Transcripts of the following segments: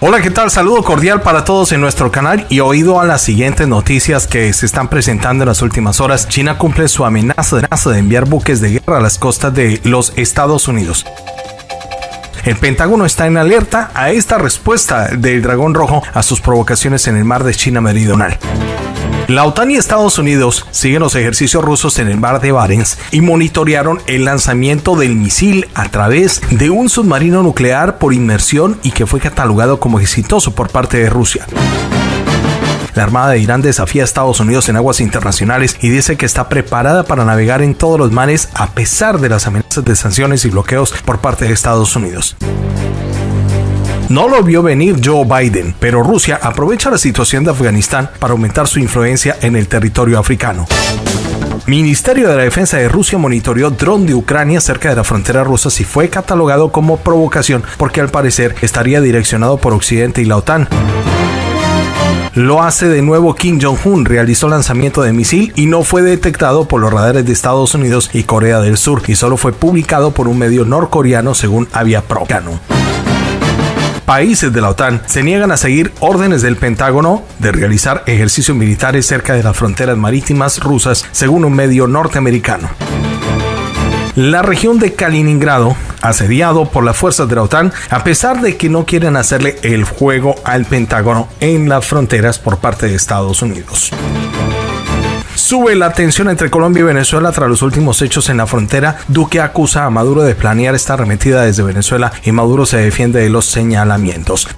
Hola, ¿qué tal? Saludo cordial para todos en nuestro canal y oído a las siguientes noticias que se están presentando en las últimas horas. China cumple su amenaza de enviar buques de guerra a las costas de los Estados Unidos. El Pentágono está en alerta a esta respuesta del dragón rojo a sus provocaciones en el mar de China Meridional. La OTAN y Estados Unidos siguen los ejercicios rusos en el mar de Barents y monitorearon el lanzamiento del misil a través de un submarino nuclear por inmersión y que fue catalogado como exitoso por parte de Rusia. La Armada de Irán desafía a Estados Unidos en aguas internacionales y dice que está preparada para navegar en todos los mares a pesar de las amenazas de sanciones y bloqueos por parte de Estados Unidos. No lo vio venir Joe Biden, pero Rusia aprovecha la situación de Afganistán para aumentar su influencia en el territorio africano. Ministerio de la Defensa de Rusia monitoreó dron de Ucrania cerca de la frontera rusa y fue catalogado como provocación porque al parecer estaría direccionado por Occidente y la OTAN. Lo hace de nuevo Kim Jong-un, realizó lanzamiento de misil y no fue detectado por los radares de Estados Unidos y Corea del Sur y solo fue publicado por un medio norcoreano según Aviapro países de la OTAN se niegan a seguir órdenes del Pentágono de realizar ejercicios militares cerca de las fronteras marítimas rusas, según un medio norteamericano. La región de Kaliningrado, asediado por las fuerzas de la OTAN, a pesar de que no quieren hacerle el juego al Pentágono en las fronteras por parte de Estados Unidos. Sube la tensión entre Colombia y Venezuela tras los últimos hechos en la frontera. Duque acusa a Maduro de planear esta arremetida desde Venezuela y Maduro se defiende de los señalamientos.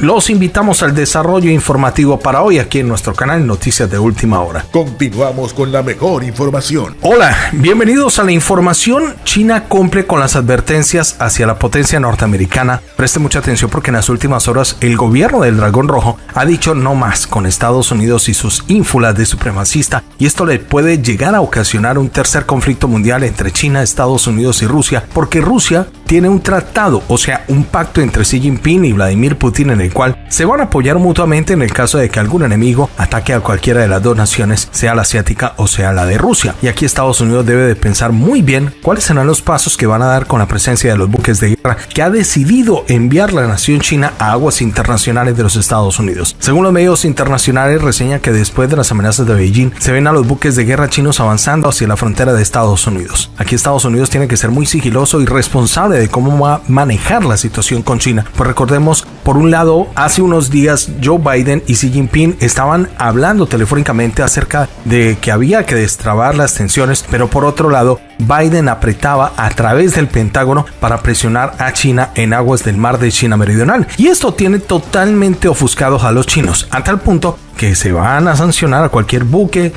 Los invitamos al desarrollo informativo para hoy aquí en nuestro canal Noticias de Última Hora. Continuamos con la mejor información. Hola, bienvenidos a la información. China cumple con las advertencias hacia la potencia norteamericana. Preste mucha atención porque en las últimas horas el gobierno del Dragón Rojo ha dicho no más con Estados Unidos y sus ínfulas de supremacista y esto le puede llegar a ocasionar un tercer conflicto mundial entre China, Estados Unidos y Rusia porque Rusia tiene un tratado, o sea, un pacto entre Xi Jinping y Vladimir Putin en el cual se van a apoyar mutuamente en el caso de que algún enemigo ataque a cualquiera de las dos naciones, sea la asiática o sea la de Rusia. Y aquí Estados Unidos debe de pensar muy bien cuáles serán los pasos que van a dar con la presencia de los buques de guerra que ha decidido enviar la nación china a aguas internacionales de los Estados Unidos. Según los medios internacionales, reseña que después de las amenazas de Beijing, se ven a los buques de guerra chinos avanzando hacia la frontera de Estados Unidos. Aquí Estados Unidos tiene que ser muy sigiloso y responsable de cómo va a manejar la situación con China. Pues recordemos, por un lado, hace unos días Joe Biden y Xi Jinping estaban hablando telefónicamente acerca de que había que destrabar las tensiones, pero por otro lado, Biden apretaba a través del Pentágono para presionar a China en aguas del mar de China Meridional. Y esto tiene totalmente ofuscados a los chinos, a tal punto que se van a sancionar a cualquier buque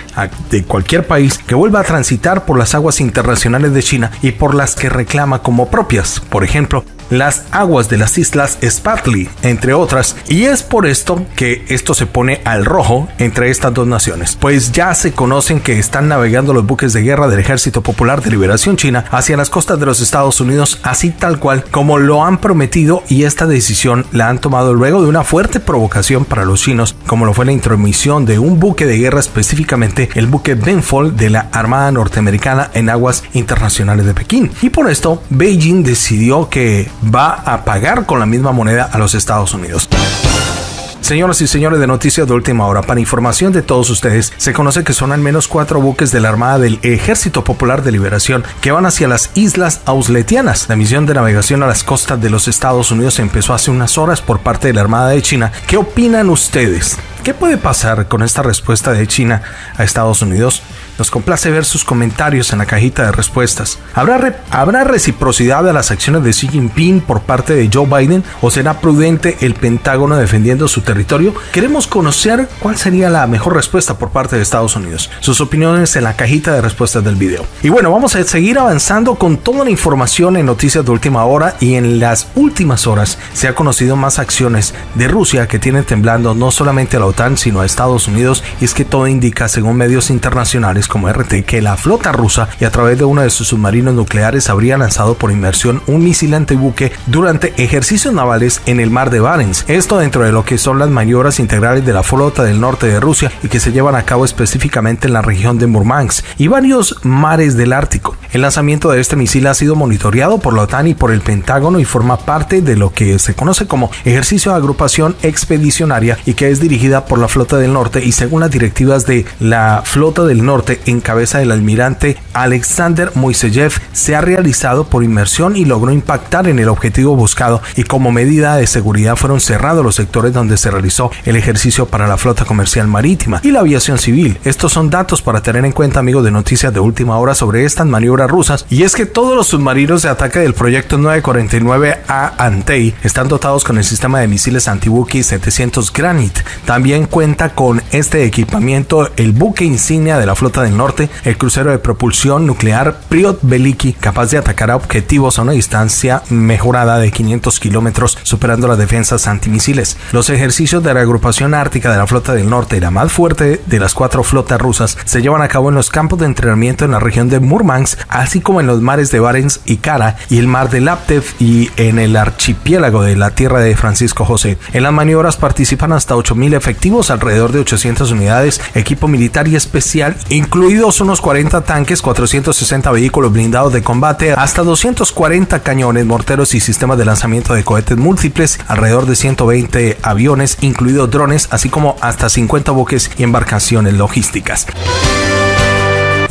de cualquier país que vuelva a transitar por las aguas internacionales de China y por las que reclama como propias. Por ejemplo, las aguas de las islas Spratly, entre otras, y es por esto que esto se pone al rojo entre estas dos naciones, pues ya se conocen que están navegando los buques de guerra del Ejército Popular de Liberación China hacia las costas de los Estados Unidos, así tal cual como lo han prometido y esta decisión la han tomado luego de una fuerte provocación para los chinos, como lo fue la intromisión de un buque de guerra específicamente el buque Benfold de la Armada norteamericana en aguas internacionales de Pekín. Y por esto, Beijing decidió que va a pagar con la misma moneda a los Estados Unidos. Señoras y señores de Noticias de Última Hora, para información de todos ustedes, se conoce que son al menos cuatro buques de la Armada del Ejército Popular de Liberación que van hacia las Islas Ausletianas. La misión de navegación a las costas de los Estados Unidos empezó hace unas horas por parte de la Armada de China. ¿Qué opinan ustedes? ¿Qué puede pasar con esta respuesta de China a Estados Unidos? Nos complace ver sus comentarios en la cajita de respuestas. ¿Habrá, ¿Habrá reciprocidad a las acciones de Xi Jinping por parte de Joe Biden o será prudente el Pentágono defendiendo su territorio? Queremos conocer cuál sería la mejor respuesta por parte de Estados Unidos. Sus opiniones en la cajita de respuestas del video. Y bueno, vamos a seguir avanzando con toda la información en noticias de última hora y en las últimas horas se ha conocido más acciones de Rusia que tienen temblando no solamente a la OTAN sino a Estados Unidos y es que todo indica según medios internacionales como RT que la flota rusa y a través de uno de sus submarinos nucleares habría lanzado por inmersión un misil antibuque durante ejercicios navales en el mar de Barents. Esto dentro de lo que son las maniobras integrales de la flota del norte de Rusia y que se llevan a cabo específicamente en la región de Murmansk y varios mares del Ártico. El lanzamiento de este misil ha sido monitoreado por la OTAN y por el Pentágono y forma parte de lo que se conoce como ejercicio de agrupación expedicionaria y que es dirigida por la flota del norte y según las directivas de la flota del norte en cabeza del almirante Alexander Moiseyev se ha realizado por inmersión y logró impactar en el objetivo buscado y como medida de seguridad fueron cerrados los sectores donde se realizó el ejercicio para la flota comercial marítima y la aviación civil. Estos son datos para tener en cuenta amigos de noticias de última hora sobre estas maniobras rusas y es que todos los submarinos de ataque del proyecto 949A Antei están dotados con el sistema de misiles antibuque 700 Granite. También cuenta con este equipamiento el buque insignia de la flota del norte, el crucero de propulsión nuclear Priot Veliki, capaz de atacar a objetivos a una distancia mejorada de 500 kilómetros, superando las defensas antimisiles. Los ejercicios de la agrupación ártica de la flota del norte, la más fuerte de las cuatro flotas rusas, se llevan a cabo en los campos de entrenamiento en la región de Murmansk, así como en los mares de Barents y Kara y el mar de Laptev y en el archipiélago de la tierra de Francisco José. En las maniobras participan hasta 8.000 efectivos, alrededor de 800 unidades, equipo militar y especial, incluidos unos 40 tanques, 460 vehículos blindados de combate, hasta 240 cañones, morteros y sistemas de lanzamiento de cohetes múltiples, alrededor de 120 aviones, incluidos drones, así como hasta 50 buques y embarcaciones logísticas.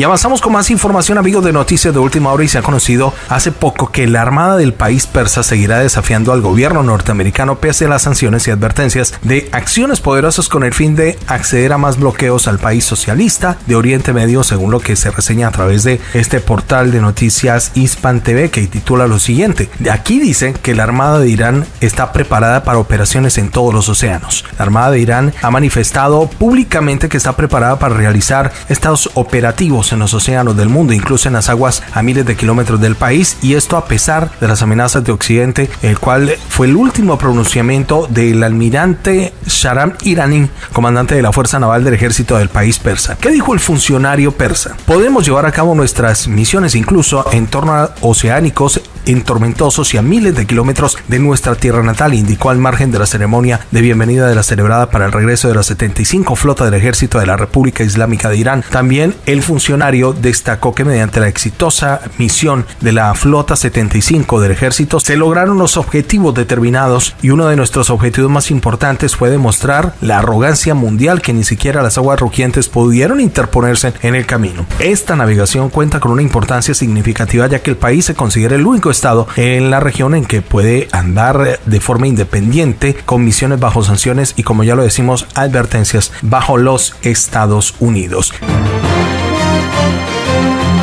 Y avanzamos con más información, amigos de Noticias de Última Hora, y se ha conocido hace poco que la Armada del país persa seguirá desafiando al gobierno norteamericano pese a las sanciones y advertencias de acciones poderosas con el fin de acceder a más bloqueos al país socialista de Oriente Medio, según lo que se reseña a través de este portal de noticias Hispan TV, que titula lo siguiente. De aquí dice que la Armada de Irán está preparada para operaciones en todos los océanos. La Armada de Irán ha manifestado públicamente que está preparada para realizar estos operativos en los océanos del mundo, incluso en las aguas a miles de kilómetros del país, y esto a pesar de las amenazas de Occidente, el cual fue el último pronunciamiento del almirante Sharam Irani, comandante de la Fuerza Naval del Ejército del país persa. ¿Qué dijo el funcionario persa? Podemos llevar a cabo nuestras misiones incluso en torno oceánicos en tormentosos y a miles de kilómetros de nuestra tierra natal, indicó al margen de la ceremonia de bienvenida de la celebrada para el regreso de la 75 flota del ejército de la República Islámica de Irán. También el funcionario destacó que mediante la exitosa misión de la flota 75 del ejército se lograron los objetivos determinados y uno de nuestros objetivos más importantes fue demostrar la arrogancia mundial que ni siquiera las aguas rugientes pudieron interponerse en el camino. Esta navegación cuenta con una importancia significativa ya que el país se considera el único estado en la región en que puede andar de forma independiente con misiones bajo sanciones y como ya lo decimos advertencias bajo los Estados Unidos.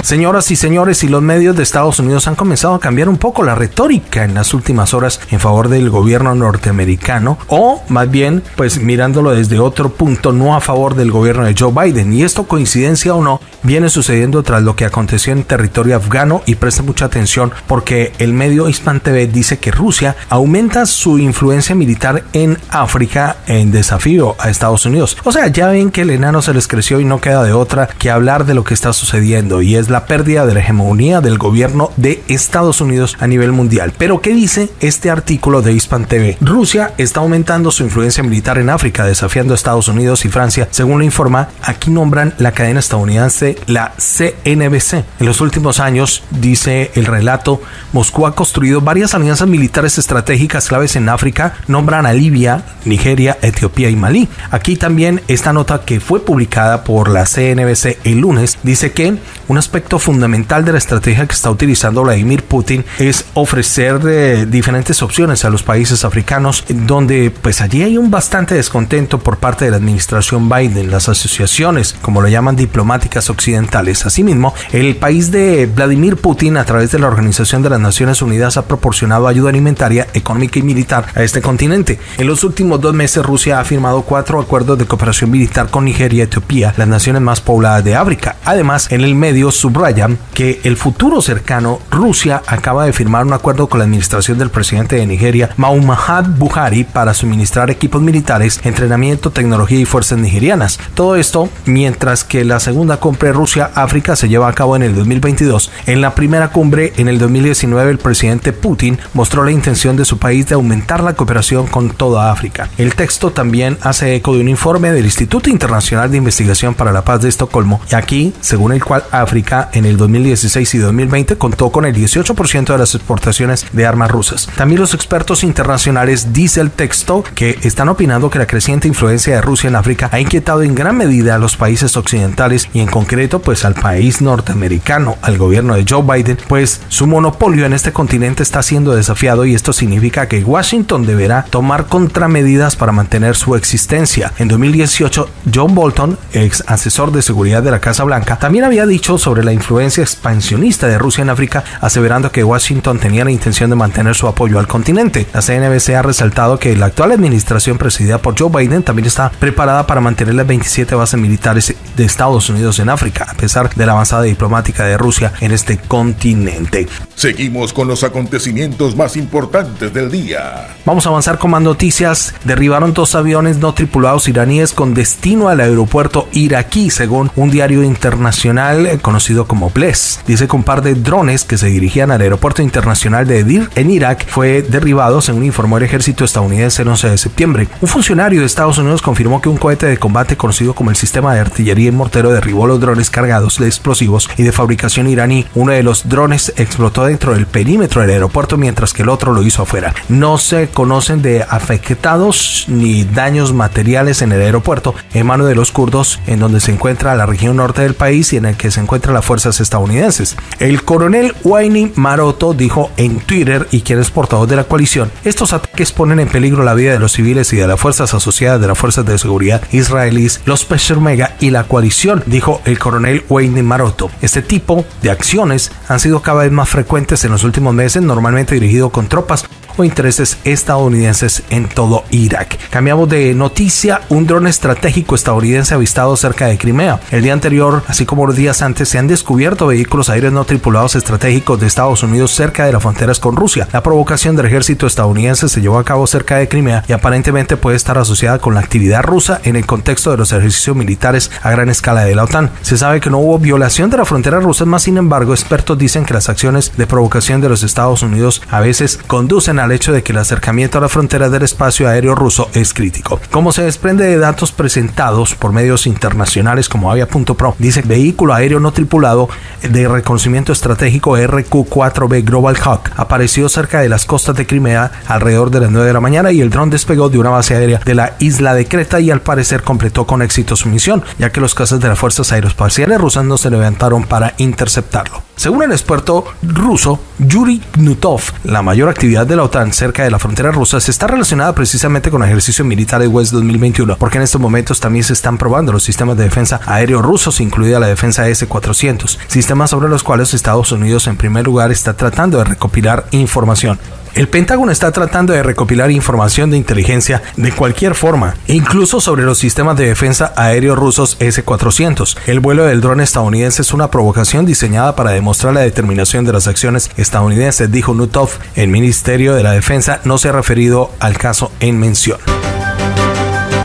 Señoras y señores, y los medios de Estados Unidos han comenzado a cambiar un poco la retórica en las últimas horas en favor del gobierno norteamericano, o más bien, pues mirándolo desde otro punto, no a favor del gobierno de Joe Biden. Y esto, coincidencia o no, viene sucediendo tras lo que aconteció en territorio afgano y presta mucha atención porque el medio Hispan TV dice que Rusia aumenta su influencia militar en África en desafío a Estados Unidos. O sea, ya ven que el enano se les creció y no queda de otra que hablar de lo que está sucediendo y es la pérdida de la hegemonía del gobierno de Estados Unidos a nivel mundial. Pero ¿qué dice este artículo de Hispan TV? Rusia está aumentando su influencia militar en África, desafiando a Estados Unidos y Francia. Según lo informa, aquí nombran la cadena estadounidense, la CNBC. En los últimos años, dice el relato, Moscú ha construido varias alianzas militares estratégicas claves en África, nombran a Libia, Nigeria, Etiopía y Malí. Aquí también esta nota que fue publicada por la CNBC el lunes dice que un aspecto fundamental de la estrategia que está utilizando Vladimir Putin es ofrecer eh, diferentes opciones a los países africanos, donde pues allí hay un bastante descontento por parte de la administración Biden, las asociaciones, como lo llaman diplomáticas occidentales. Asimismo, el país de Vladimir Putin, a través de la Organización de las Naciones Unidas, ha proporcionado ayuda alimentaria, económica y militar a este continente. En los últimos dos meses, Rusia ha firmado cuatro acuerdos de cooperación militar con Nigeria y Etiopía, las naciones más pobladas de África. Además, en el medio, su subrayan que el futuro cercano, Rusia acaba de firmar un acuerdo con la administración del presidente de Nigeria, Muhammad Buhari, para suministrar equipos militares, entrenamiento, tecnología y fuerzas nigerianas. Todo esto mientras que la segunda cumbre Rusia-África se lleva a cabo en el 2022. En la primera cumbre, en el 2019, el presidente Putin mostró la intención de su país de aumentar la cooperación con toda África. El texto también hace eco de un informe del Instituto Internacional de Investigación para la Paz de Estocolmo, y aquí, según el cual África en el 2016 y 2020 contó con el 18% de las exportaciones de armas rusas. También los expertos internacionales, dice el texto, que están opinando que la creciente influencia de Rusia en África ha inquietado en gran medida a los países occidentales y en concreto pues al país norteamericano, al gobierno de Joe Biden, pues su monopolio en este continente está siendo desafiado y esto significa que Washington deberá tomar contramedidas para mantener su existencia. En 2018, John Bolton, ex asesor de seguridad de la Casa Blanca, también había dicho sobre la influencia expansionista de Rusia en África, aseverando que Washington tenía la intención de mantener su apoyo al continente. La CNBC ha resaltado que la actual administración presidida por Joe Biden también está preparada para mantener las 27 bases militares de Estados Unidos en África, a pesar de la avanzada diplomática de Rusia en este continente. Seguimos con los acontecimientos más importantes del día. Vamos a avanzar con más noticias. Derribaron dos aviones no tripulados iraníes con destino al aeropuerto iraquí, según un diario internacional eh, como Bless. Dice que un par de drones que se dirigían al aeropuerto internacional de Edir en Irak fue derribado, según informó el ejército estadounidense el 11 de septiembre. Un funcionario de Estados Unidos confirmó que un cohete de combate conocido como el sistema de artillería y mortero derribó los drones cargados de explosivos y de fabricación iraní. Uno de los drones explotó dentro del perímetro del aeropuerto mientras que el otro lo hizo afuera. No se conocen de afectados ni daños materiales en el aeropuerto en mano de los kurdos en donde se encuentra la región norte del país y en el que se encuentran las fuerzas estadounidenses. El coronel Wayne Maroto dijo en Twitter y quien es portavoz de la coalición, estos ataques ponen en peligro la vida de los civiles y de las fuerzas asociadas de las fuerzas de seguridad israelíes, los Peshmerga y la coalición, dijo el coronel Wayne Maroto. Este tipo de acciones han sido cada vez más frecuentes en los últimos meses, normalmente dirigido con tropas o intereses estadounidenses en todo Irak. Cambiamos de noticia, un dron estratégico estadounidense avistado cerca de Crimea. El día anterior, así como los días antes, se han descubierto vehículos aéreos no tripulados estratégicos de Estados Unidos cerca de las fronteras con Rusia. La provocación del ejército estadounidense se llevó a cabo cerca de Crimea y aparentemente puede estar asociada con la actividad rusa en el contexto de los ejercicios militares a gran escala de la OTAN. Se sabe que no hubo violación de la frontera rusa, más sin embargo, expertos dicen que las acciones de provocación de los Estados Unidos a veces conducen al hecho de que el acercamiento a la frontera del espacio aéreo ruso es crítico. Como se desprende de datos presentados por medios internacionales como Avia.pro, dice vehículo aéreo no tripulado de reconocimiento estratégico RQ-4B Global Hawk apareció cerca de las costas de Crimea alrededor de las 9 de la mañana y el dron despegó de una base aérea de la isla de Creta y al parecer completó con éxito su misión, ya que los cazas de las fuerzas aeroespaciales rusas no se levantaron para interceptarlo. Según el experto ruso Yuri Knutov, la mayor actividad de la OTAN cerca de la frontera rusa se está relacionada precisamente con el ejercicio militar de West 2021, porque en estos momentos también se están probando los sistemas de defensa aéreo rusos, incluida la defensa S-400, sistemas sobre los cuales Estados Unidos en primer lugar está tratando de recopilar información. El Pentágono está tratando de recopilar información de inteligencia de cualquier forma, incluso sobre los sistemas de defensa aéreo rusos S-400. El vuelo del dron estadounidense es una provocación diseñada para demostrar la determinación de las acciones estadounidenses, dijo Nutov. El Ministerio de la Defensa no se ha referido al caso en mención.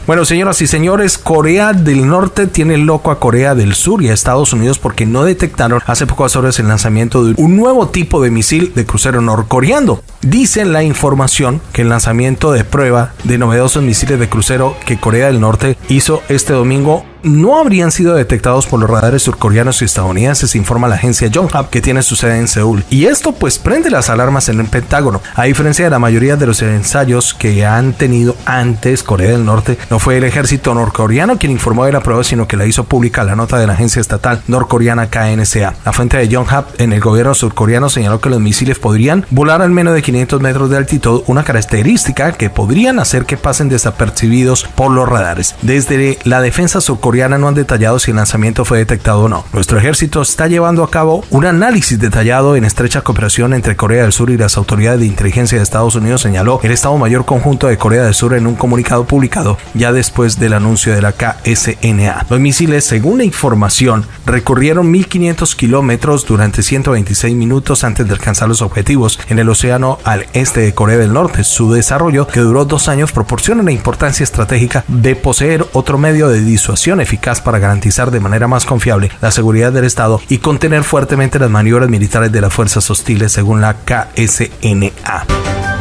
Bueno, señoras y señores, Corea del Norte tiene loco a Corea del Sur y a Estados Unidos porque no detectaron hace pocas horas el lanzamiento de un nuevo tipo de misil de crucero norcoreano. Dice la información que el lanzamiento de prueba de novedosos misiles de crucero que Corea del Norte hizo este domingo no habrían sido detectados por los radares surcoreanos y estadounidenses, informa la agencia Yonhap que tiene su sede en Seúl. Y esto pues prende las alarmas en el Pentágono. A diferencia de la mayoría de los ensayos que han tenido antes Corea del Norte, no fue el ejército norcoreano quien informó de la prueba, sino que la hizo pública la nota de la agencia estatal norcoreana KNSA. La fuente de Yonhap en el gobierno surcoreano señaló que los misiles podrían volar al menos de 500 metros de altitud, una característica que podrían hacer que pasen desapercibidos por los radares. Desde la defensa surcoreana coreana no han detallado si el lanzamiento fue detectado o no. Nuestro ejército está llevando a cabo un análisis detallado en estrecha cooperación entre Corea del Sur y las autoridades de inteligencia de Estados Unidos, señaló el Estado Mayor Conjunto de Corea del Sur en un comunicado publicado ya después del anuncio de la KSNA. Los misiles, según la información, recorrieron 1.500 kilómetros durante 126 minutos antes de alcanzar los objetivos en el océano al este de Corea del Norte. Su desarrollo, que duró dos años, proporciona la importancia estratégica de poseer otro medio de disuasión eficaz para garantizar de manera más confiable la seguridad del Estado y contener fuertemente las maniobras militares de las fuerzas hostiles, según la KSNA.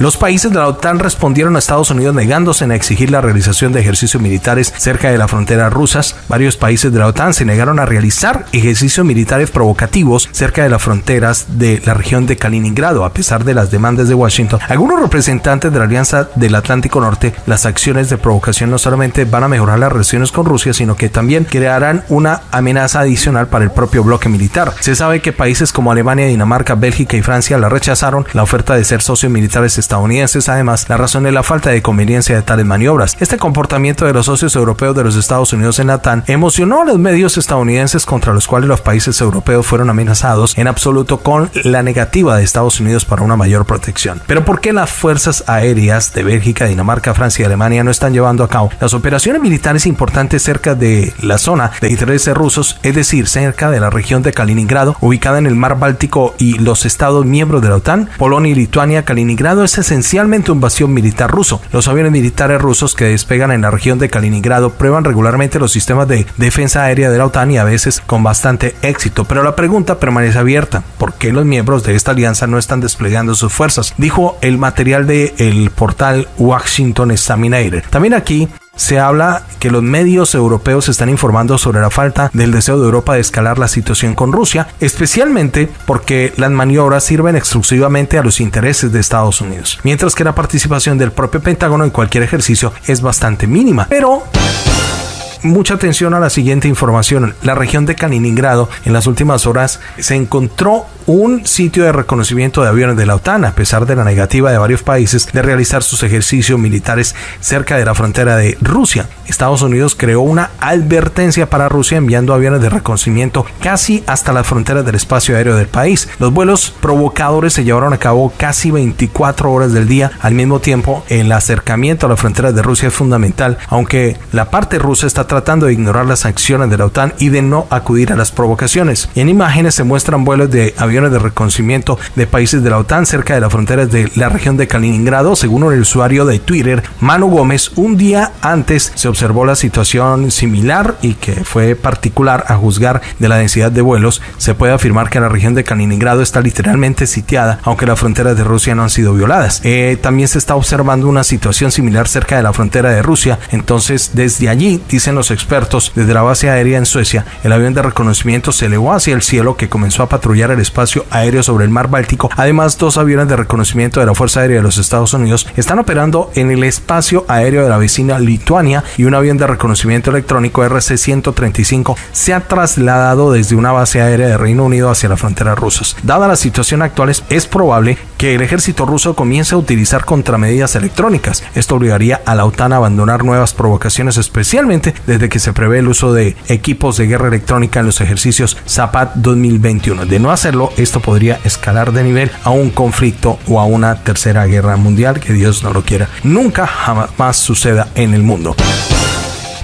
Los países de la OTAN respondieron a Estados Unidos negándose a exigir la realización de ejercicios militares cerca de la frontera rusas. Varios países de la OTAN se negaron a realizar ejercicios militares provocativos cerca de las fronteras de la región de Kaliningrado, a pesar de las demandas de Washington. Algunos representantes de la Alianza del Atlántico Norte, las acciones de provocación no solamente van a mejorar las relaciones con Rusia, sino que también crearán una amenaza adicional para el propio bloque militar. Se sabe que países como Alemania, Dinamarca, Bélgica y Francia la rechazaron la oferta de ser socios militares estadounidenses. Además, la razón es la falta de conveniencia de tales maniobras. Este comportamiento de los socios europeos de los Estados Unidos en la TAN emocionó a los medios estadounidenses contra los cuales los países europeos fueron amenazados en absoluto con la negativa de Estados Unidos para una mayor protección. Pero ¿por qué las fuerzas aéreas de Bélgica, Dinamarca, Francia y Alemania no están llevando a cabo las operaciones militares importantes cerca de la zona de intereses rusos, es decir, cerca de la región de Kaliningrado, ubicada en el mar Báltico y los estados miembros de la OTAN? Polonia y Lituania, Kaliningrado es esencialmente un bastión militar ruso. Los aviones militares rusos que despegan en la región de Kaliningrado prueban regularmente los sistemas de defensa aérea de la OTAN y a veces con bastante éxito. Pero la pregunta permanece abierta. ¿Por qué los miembros de esta alianza no están desplegando sus fuerzas? Dijo el material del el portal Washington Examiner. También aquí se habla que los medios europeos están informando sobre la falta del deseo de Europa de escalar la situación con Rusia, especialmente porque las maniobras sirven exclusivamente a los intereses de Estados Unidos, mientras que la participación del propio Pentágono en cualquier ejercicio es bastante mínima. Pero mucha atención a la siguiente información. La región de Kaliningrado en las últimas horas se encontró un sitio de reconocimiento de aviones de la OTAN, a pesar de la negativa de varios países de realizar sus ejercicios militares cerca de la frontera de Rusia. Estados Unidos creó una advertencia para Rusia enviando aviones de reconocimiento casi hasta las fronteras del espacio aéreo del país. Los vuelos provocadores se llevaron a cabo casi 24 horas del día. Al mismo tiempo, el acercamiento a las fronteras de Rusia es fundamental, aunque la parte rusa está tratando de ignorar las acciones de la OTAN y de no acudir a las provocaciones. En imágenes se muestran vuelos de aviones de reconocimiento de países de la OTAN cerca de las fronteras de la región de Kaliningrado, según el usuario de Twitter, Manu Gómez. Un día antes se observó la situación similar y que fue particular a juzgar de la densidad de vuelos. Se puede afirmar que la región de Kaliningrado está literalmente sitiada, aunque las fronteras de Rusia no han sido violadas. Eh, también se está observando una situación similar cerca de la frontera de Rusia. Entonces, desde allí, dicen los expertos, desde la base aérea en Suecia, el avión de reconocimiento se elevó hacia el cielo que comenzó a patrullar el espacio aéreo sobre el mar Báltico. Además, dos aviones de reconocimiento de la Fuerza Aérea de los Estados Unidos están operando en el espacio aéreo de la vecina Lituania y un avión de reconocimiento electrónico RC-135 se ha trasladado desde una base aérea de Reino Unido hacia la frontera rusa. Dada la situación actual, es probable que el ejército ruso comience a utilizar contramedidas electrónicas. Esto obligaría a la OTAN a abandonar nuevas provocaciones, especialmente desde que se prevé el uso de equipos de guerra electrónica en los ejercicios Zapad 2021. De no hacerlo, esto podría escalar de nivel a un conflicto o a una tercera guerra mundial, que Dios no lo quiera. Nunca jamás suceda en el mundo.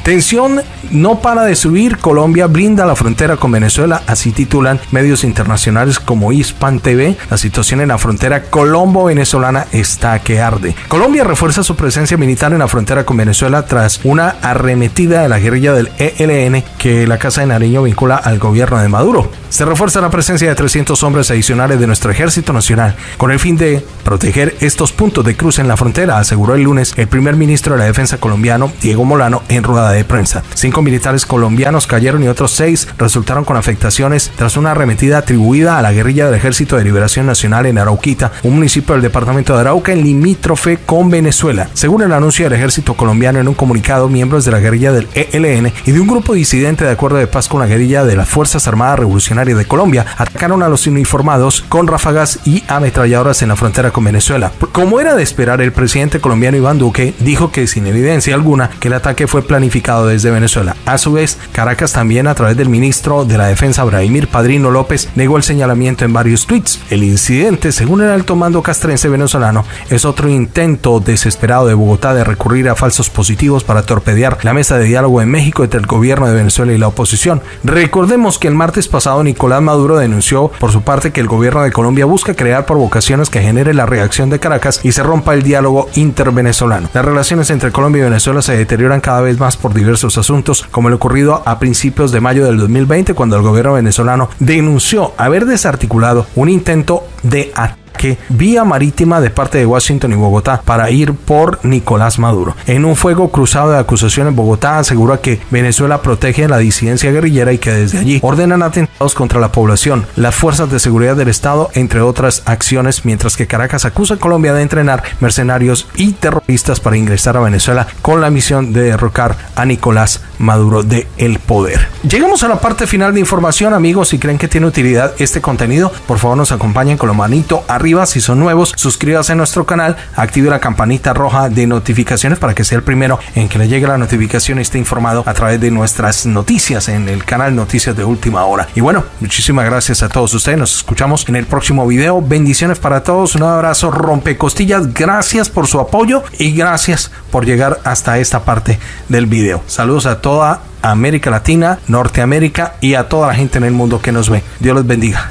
Tensión no para de subir. Colombia blinda la frontera con Venezuela, así titulan medios internacionales como Hispan TV. La situación en la frontera colombo-venezolana está que arde. Colombia refuerza su presencia militar en la frontera con Venezuela tras una arremetida de la guerrilla del ELN que la Casa de Nariño vincula al gobierno de Maduro. Se refuerza la presencia de 300 hombres adicionales de nuestro ejército nacional con el fin de proteger estos puntos de cruce en la frontera, aseguró el lunes el primer ministro de la Defensa colombiano, Diego Molano, en rueda de prensa. Cinco militares colombianos cayeron y otros seis resultaron con afectaciones tras una arremetida atribuida a la guerrilla del Ejército de Liberación Nacional en Arauquita, un municipio del departamento de Arauca en limítrofe con Venezuela. Según el anuncio del ejército colombiano en un comunicado, miembros de la guerrilla del ELN y de un grupo disidente de acuerdo de paz con la guerrilla de las Fuerzas Armadas Revolucionarias de Colombia atacaron a los uniformados con ráfagas y ametralladoras en la frontera con Venezuela. Como era de esperar, el presidente colombiano Iván Duque dijo que sin evidencia alguna que el ataque fue planificado desde Venezuela. A su vez, Caracas también a través del ministro de la Defensa Vladimir Padrino López negó el señalamiento en varios tweets. El incidente, según el alto mando castrense venezolano, es otro intento desesperado de Bogotá de recurrir a falsos positivos para torpedear la mesa de diálogo en México entre el gobierno de Venezuela y la oposición. Recordemos que el martes pasado Nicolás Maduro denunció por su parte que el gobierno de Colombia busca crear provocaciones que genere la reacción de Caracas y se rompa el diálogo intervenezolano. Las relaciones entre Colombia y Venezuela se deterioran cada vez más por diversos asuntos, como lo ocurrido a principios de mayo del 2020 cuando el gobierno venezolano denunció haber desarticulado un intento de ataque que vía marítima de parte de Washington y Bogotá para ir por Nicolás Maduro. En un fuego cruzado de acusaciones, Bogotá asegura que Venezuela protege la disidencia guerrillera y que desde allí ordenan atentados contra la población, las fuerzas de seguridad del Estado, entre otras acciones, mientras que Caracas acusa a Colombia de entrenar mercenarios y terroristas para ingresar a Venezuela con la misión de derrocar a Nicolás Maduro de el poder. Llegamos a la parte final de información, amigos. Si creen que tiene utilidad este contenido, por favor nos acompañen con la manito arriba si son nuevos, suscríbase a nuestro canal, active la campanita roja de notificaciones para que sea el primero en que le llegue la notificación y esté informado a través de nuestras noticias en el canal Noticias de Última Hora. Y bueno, muchísimas gracias a todos ustedes. Nos escuchamos en el próximo video. Bendiciones para todos. Un abrazo rompecostillas. Gracias por su apoyo y gracias por llegar hasta esta parte del video. Saludos a toda América Latina, Norteamérica y a toda la gente en el mundo que nos ve. Dios les bendiga.